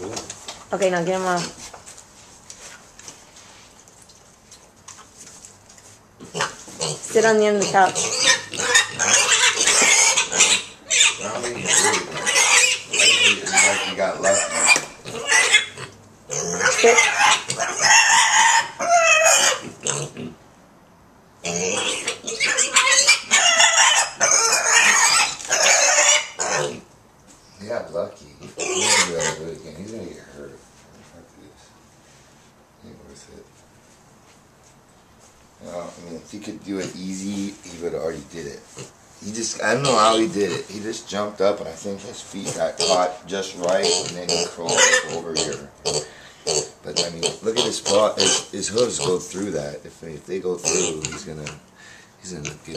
Okay, now get him off. Sit on the end of the couch. Sit. He got lucky. He's gonna to again. He's gonna get hurt. Fuck. Ain't worth it. Well, I mean, if he could do it easy, he would have already did it. He just, I don't know how he did it. He just jumped up and I think his feet got caught just right and then he crawled over here. But I mean, look at his paw, his, his hooves go through that. If, if they go through, he's gonna, he's gonna get